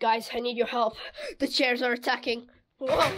Guys, I need your help. The chairs are attacking. Whoa.